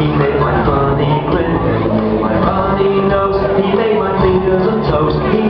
He made my funny grin. My funny nose. He made my fingers and toes. He